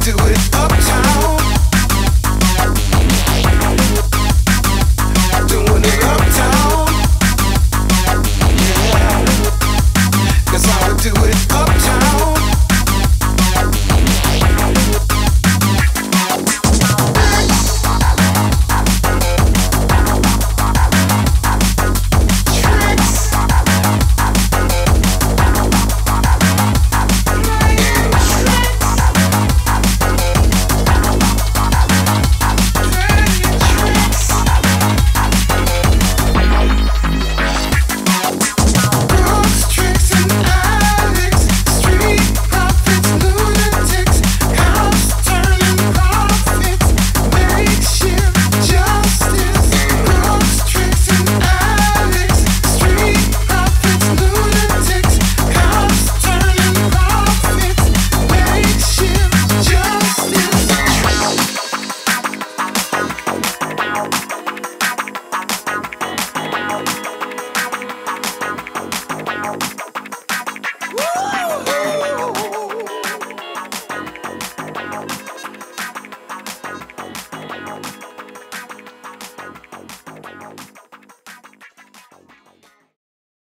do it.